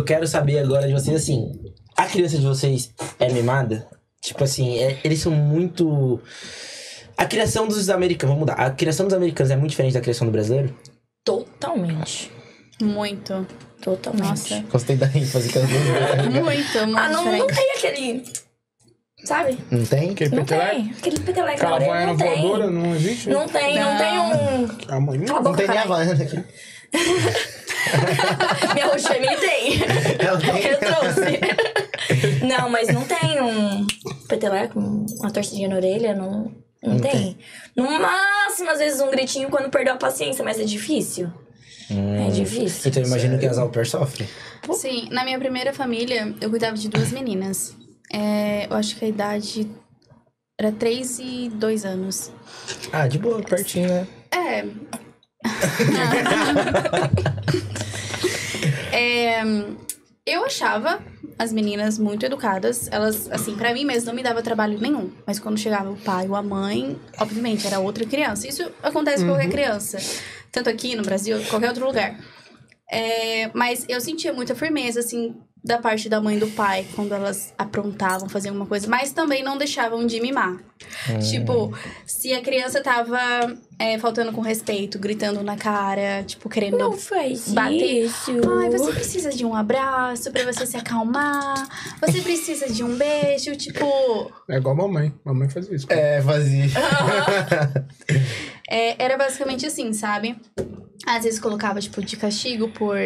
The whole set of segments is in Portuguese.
eu quero saber agora de vocês, assim, a criança de vocês é mimada? Tipo assim, é- eles são muito. A criação dos americanos, vamos mudar. A criação dos americanos é muito diferente da criação do brasileiro? Totalmente. Muito. Totalmente. Nossa. Gostei da ênfase que elas Muito, muito Ah, não, não tem aquele. Sabe? Não tem? Aquele Não peteleco? tem. Aquele peteleco Aquela não voadora não existe? Não tem, não, Não. tem um. A mãe Cala a Não boca, tem nem a. Havaiana aqui. Minha roxa família tem. Ela tem. Eu trouxe. Não, mas não tem um peteleco, um- uma torcidinha na orelha, não, não, Não tem. tem. No máximo, às vezes, um gritinho quando perdeu a paciência, mas é difícil. É difícil. Então eu imagino que as au pair sofrem. Sim, na minha primeira família, eu cuidava de duas meninas. É, eu acho que a idade era 3 e 2 anos. Ah, de boa, pertinho, né? É. É, eu achava as meninas muito educadas. Elas, assim, pra mim mesmo não me dava trabalho nenhum. Mas quando chegava o pai ou a mãe, obviamente, era outra criança. Isso acontece com qualquer criança. Tanto aqui no Brasil, qualquer outro lugar. É, mas eu sentia muita firmeza, assim, da parte da mãe e do pai, quando elas aprontavam, faziam alguma coisa, mas também não deixavam de mimar. Tipo, se a criança tava é, faltando com respeito, gritando na cara, tipo, querendo Não faz bater. isso. Ai, você precisa de um abraço pra você se acalmar. Você precisa de um beijo, tipo. É igual a mamãe. Mamãe fazia isso. É, fazia. é, era basicamente assim, sabe? Às vezes colocava, tipo, de castigo por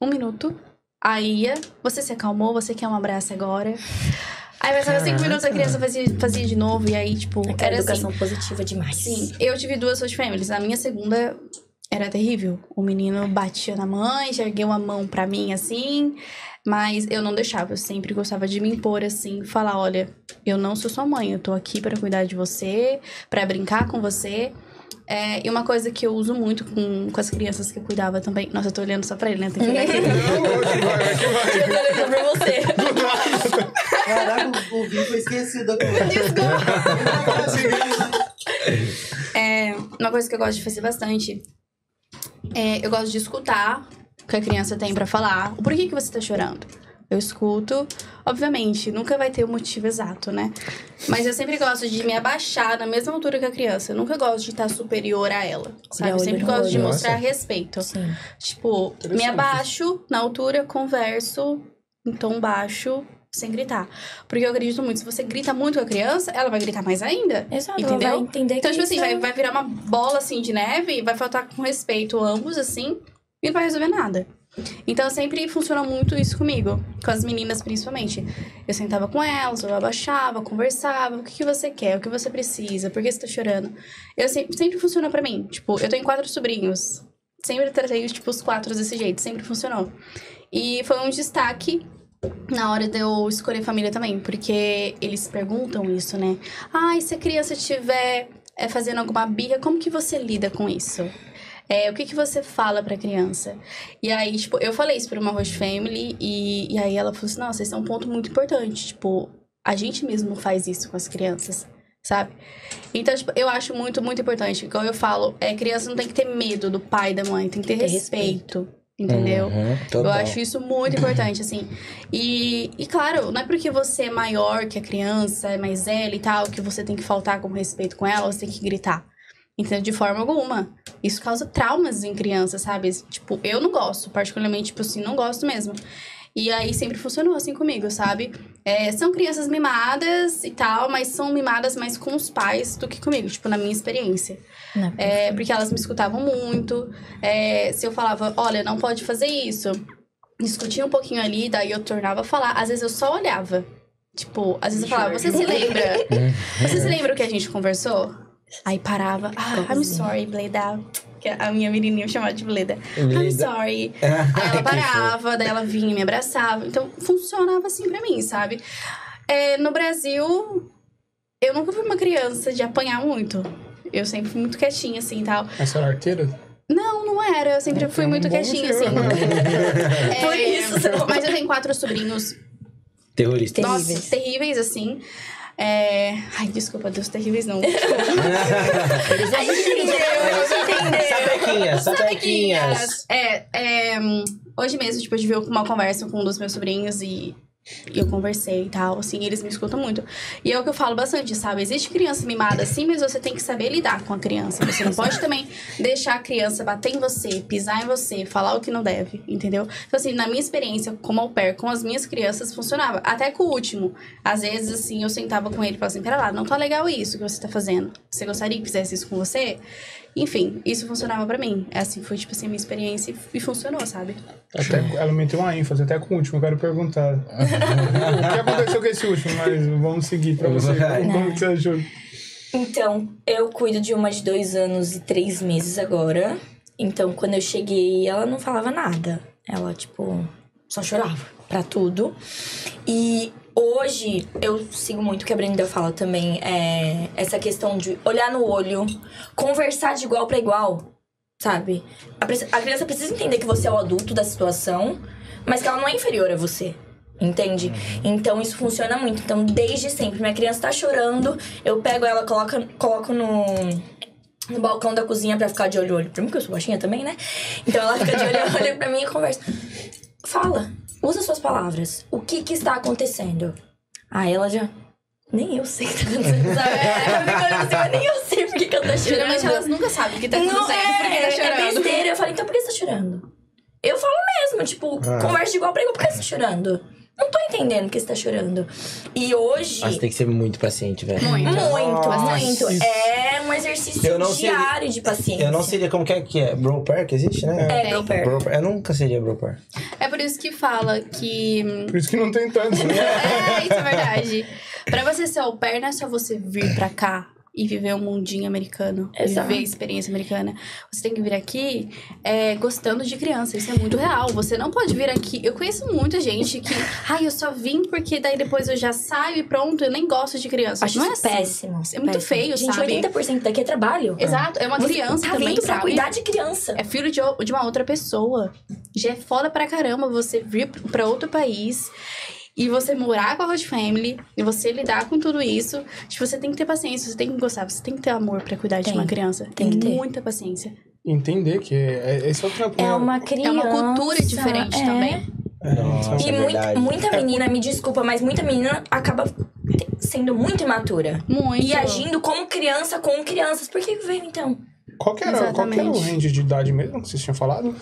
um minuto. Aí você se acalmou, você quer um abraço agora. Aí passava cinco minutos, a criança fazia, fazia de novo, e aí, tipo, Aquela era assim. educação positiva demais. Sim, eu tive duas host families. A minha segunda era terrível. O menino batia na mãe, já ergueu a mão pra mim assim, mas eu não deixava. Eu sempre gostava de me impor assim, falar: olha, eu não sou sua mãe, eu tô aqui pra cuidar de você, pra brincar com você. É, e uma coisa que eu uso muito com, com as crianças que eu cuidava também. Nossa, eu tô olhando só pra ele, né? Tem que olhar aqui. Não, vai, vai que vai. Eu tô olhando pra você. Caraca, o Gui foi esquecido conversa. É, uma coisa que eu gosto de fazer bastante é eu gosto de escutar o que a criança tem pra falar. O porquê que você tá chorando? Eu escuto. Obviamente, nunca vai ter o motivo exato, né? Mas eu sempre gosto de me abaixar na mesma altura que a criança. Eu nunca gosto de estar superior a ela, sabe? Eu sempre gosto de mostrar Nossa. respeito. Sim. Tipo, me abaixo na altura, converso em tom baixo, sem gritar. Porque eu acredito muito, se você grita muito com a criança, ela vai gritar mais ainda. Exato, Entendeu? ela vai entender Então, que tipo assim, vai, é- vai virar uma bola assim de neve, vai faltar com respeito ambos, assim, e não vai resolver nada. Então sempre funcionou muito isso comigo, com as meninas principalmente. Eu sentava com elas, eu abaixava, conversava, o que, que você quer, o que você precisa, por que você tá chorando. Eu sempre, sempre funcionou pra mim. Tipo, eu tenho quatro sobrinhos. Sempre tratei, tipo, os quatro desse jeito, sempre funcionou. E foi um destaque na hora de eu escolher família também, porque eles perguntam isso, né? Ai, se a criança estiver é, fazendo alguma birra, como que você lida com isso? É, o que, que você fala pra criança? E aí, tipo, eu falei isso pra uma host family e, e aí ela falou assim, nossa, esse é um ponto muito importante. Tipo, a gente mesmo faz isso com as crianças, sabe? Então, tipo, eu acho muito, muito importante. Igual eu falo, é, criança não tem que ter medo do pai e da mãe, tem que ter, Tem que ter respeito, entendeu? Uhum, Eu acho isso muito importante, assim. E, e claro, não é porque você é maior que a criança, é mais velha e tal, que você tem que faltar com respeito com ela, você tem que gritar. Entendeu? De forma alguma. Isso causa traumas em crianças, sabe? Tipo, eu não gosto, particularmente, tipo assim, não gosto mesmo. E aí sempre funcionou assim comigo, sabe? É, são crianças mimadas e tal, mas são mimadas mais com os pais do que comigo, tipo, na minha experiência. Não, É, porque elas me escutavam muito. É, se eu falava, olha, não pode fazer isso, discutia um pouquinho ali, daí eu tornava a falar. Às vezes eu só olhava. Tipo, às vezes eu falava, você se lembra? Você se lembra o que a gente conversou? Aí parava, ah, I'm sorry, Bleda. Que a minha menininha me chamava de Bleda. I'm Bleda. sorry. Aí ela parava, daí ela vinha e me abraçava. Então, funcionava assim pra mim, sabe? É, no Brasil, eu nunca fui uma criança de apanhar muito. Eu sempre fui muito quietinha, assim, e tal. Essa era arteira? Não, não era. Eu sempre Não, fui tem um muito bom quietinha, assim. motivo. É, Por isso. Mas eu tenho quatro sobrinhos, Terrorista. Terríveis. nossa, terríveis, assim. É... Ai, desculpa, Deus, terríveis não. A gente entendeu, a gente entendeu. Sapequinhas, sapequinhas. É, é... Hoje mesmo, tipo, eu tive uma conversa com um dos meus sobrinhos e e eu conversei e tal, assim, eles me escutam muito. E é o que eu falo bastante, sabe? Existe criança mimada assim, mas você tem que saber lidar com a criança. Você não pode também deixar a criança bater em você, pisar em você, falar o que não deve, entendeu? Então, assim, na minha experiência como au pair com as minhas crianças, funcionava. Até com o último. Às vezes, assim, eu sentava com ele e falava assim: pera lá, não tá legal isso que você tá fazendo. Você gostaria que fizesse isso com você? Enfim, isso funcionava pra mim. Assim, foi, tipo assim, a minha experiência e, e funcionou, sabe? Até, ela meteu uma ênfase, até com o último, eu quero perguntar. o que aconteceu com esse último? Mas vamos seguir pra você. Como que você achou? Então, eu cuido de uma de dois anos e três meses agora. Então, quando eu cheguei, ela não falava nada. Ela, tipo, só chorava pra tudo. E hoje, eu sigo muito o que a Brenda fala também. É essa questão de olhar no olho, conversar de igual pra igual, sabe? A, a criança precisa entender que você é o adulto da situação, mas que ela não é inferior a você. Entende? Então isso funciona muito. Então, desde sempre, minha criança tá chorando, eu pego ela, coloco, coloco no, no balcão da cozinha pra ficar de olho olho pra mim, porque eu sou baixinha também, né? Então ela fica de olho olho pra mim e conversa. Fala, usa suas palavras. O que que está acontecendo? Aí ela já. Nem eu sei o que tá acontecendo, sabe? Ela fica olhando assim, mas nem eu sei por que, que ela tá chorando. Geralmente elas nunca sabem o que tá Não, acontecendo, é, por que tá é chorando. besteira. Eu falei, então por que você tá chorando? Eu falo mesmo, tipo, Ah. conversa de igual pra igual, por que você tá chorando? Não tô entendendo por que você tá chorando. E hoje. Mas tem que ser muito paciente, velho. Muito. Muito, Nossa. muito. É um exercício Eu não sei- diário de paciência. Eu não seria como que é que é? Bro pair que existe, né? É, pair. Bro pair. Eu nunca seria bro pair. É por isso que fala que. Por isso que não tem tanto, né? É, isso é verdade. Pra você ser au pair, não é só você vir pra cá e viver um mundinho americano. Exato. Viver a experiência americana. Você tem que vir aqui é, gostando de criança. Isso é muito real. Você não pode vir aqui. Eu conheço muita gente que. Ai, eu só vim porque daí depois eu já saio e pronto, eu nem gosto de criança. Acho não é assim. péssimo. É muito péssimo. feio, Gente, sabe? 80% daqui é trabalho. Exato, é uma Você criança tá também, vindo pra sabe? cuidar de criança. É filho de, o- de uma outra pessoa. Já é foda pra caramba você vir pra outro país e você morar com a Hot Family e você lidar com tudo isso. Tipo, você tem que ter paciência, você tem que gostar, você tem que ter amor pra cuidar de Tem, uma criança. tem que ter. muita paciência. Entender que é, é- esse é trampo. É né? uma criança. É uma cultura diferente é. também. Nossa, E é muito- verdade. muita menina, me desculpa, mas muita menina acaba sendo muito imatura. Muito. E agindo como criança com crianças. Por que veio então? Qual que, era, qual que era o range de idade mesmo que vocês tinham falado?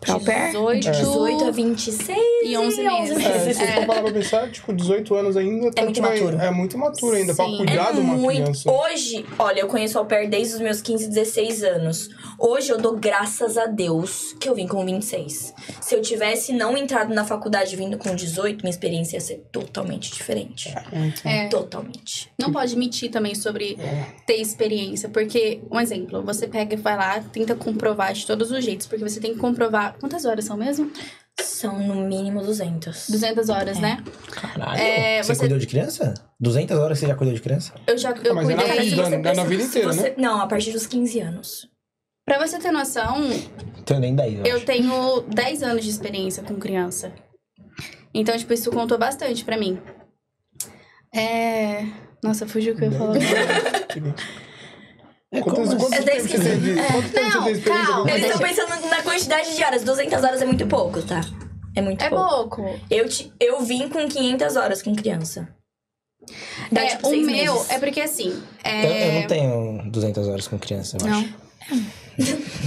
Pra pair? 18, De 18 a 26 E 11 meses. É, se vocês for parar pra pensar, tipo, 18 anos ainda. tá, muito tipo, imaturo. É muito imaturo ainda, pra Sim. cuidar de É uma muito. criança. Hoje, olha, eu conheço au pair desde os meus 15, 16 anos. Hoje eu dou graças a Deus que eu vim com 26. Se eu tivesse não entrado na faculdade vindo com 18, minha experiência ia ser totalmente diferente. É. Totalmente. Não pode mentir também sobre ter experiência, porque, um exemplo, você pega e vai lá, tenta comprovar de todos os jeitos, porque você tem que comprovar. Quantas horas são mesmo? São no mínimo 200. 200 horas, É. né? Caralho. É, você, você- cuidou de criança? 200 horas você já cuidou de criança? Eu já eu mas é na cuidei. vida, se você né? Na vida inteira, se você- Não, a partir dos 15 anos. Pra você ter noção, Tenho nem 10, eu, eu tenho 10 anos de experiência com criança. Então, tipo, isso contou bastante pra mim. É. Nossa, fugiu o que eu ia falar. É Quantos, como quanto Eu até tempo você esqueci. tem de, quanto tempo Não, você tem experiência calma. Eles estão pensando na quantidade de horas. 200 horas é muito pouco, tá? É muito É pouco. pouco. Eu, te, eu vim com 500 horas com criança. Dá, É, tipo, o meu meses. é porque assim. Eu, É... eu não tenho 200 horas com criança, eu Não. acho.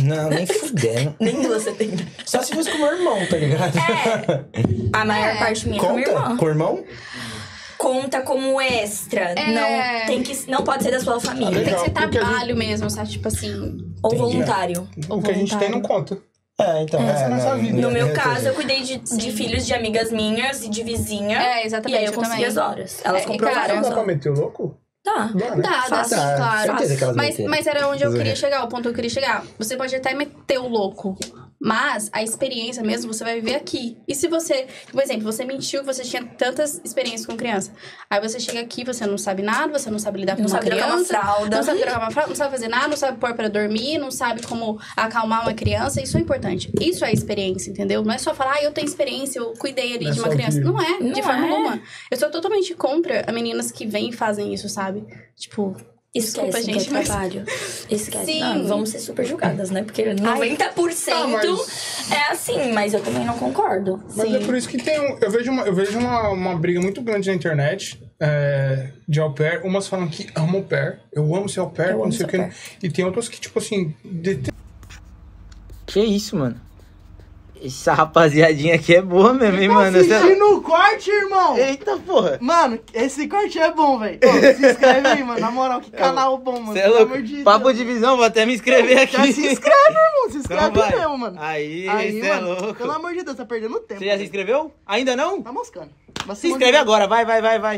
Não, nem fudendo. Nem duas você tem. Só se fosse com o meu irmão, tá ligado? É. A maior É. parte minha é com minha Conta? irmã. Com o irmão? Conta como extra. É. Não, tem que, não pode ser da sua família. Tem que ser trabalho mesmo, sabe? Tipo assim. Ou voluntário. O que a gente tem não conta. É, então. Essa é a é, nossa não, vida. No eu- meu eu- caso, eu cuidei de, de filhos de amigas minhas e de vizinha. É, e exatamente. aí eu consegui também. as horas. Elas É, comprovaram cara, as Dá pra horas. meter o louco? Tá. Dá, né? Dá, dá sim, Tá, claro. Mas, mas era onde eu queria é. chegar, o ponto que eu queria chegar. Você pode até meter o louco, mas a experiência mesmo você vai viver aqui. E se você, por exemplo, você mentiu que você tinha tantas experiências com criança. Aí você chega aqui, você não sabe nada, você não sabe lidar com Não uma sabe trocar uma criança. fralda. Não sabe trocar uma fralda, não sabe fazer nada, não sabe pôr pra dormir, não sabe como acalmar uma criança. Isso é importante. Isso é experiência, entendeu? Não é só falar, ah, eu tenho experiência, eu cuidei ali Não é de uma criança. Não é, de Não forma é. alguma. Eu sou totalmente contra a meninas que vêm e fazem isso, sabe? Tipo, Esquece Desculpa, que gente, é mas- trabalho. Esquece. Sim. Não, vamos ser super julgadas, né? Porque 90% Ah, mas- é assim, mas eu também não concordo. Mas Sim. é por isso que tem. um- eu vejo uma, eu vejo uma, uma briga muito grande na internet é, de au pair. Umas falam que amam au pair. Eu amo ser au pair, Eu não amo sei o que. E tem outras que, tipo assim, detestam. Que isso, mano? Essa rapaziadinha aqui é boa mesmo, hein, mano? Cê- Assistindo o corte, irmão! Eita porra! Mano, esse corte é bom, velho. Se inscreve aí, mano. Na moral, que canal bom, mano. Você é Pelo louco? amor de Papo Deus. de visão, vou até me inscrever aqui. Já se inscreve, irmão. Se Então inscreve vai. mesmo, mano. Aí, Aí, você é mano. louco. Pelo amor de Deus, tá perdendo tempo. Você já se inscreveu? Ainda não? Tá moscando. Vai Se inscreve agora, vai, vai, vai, vai.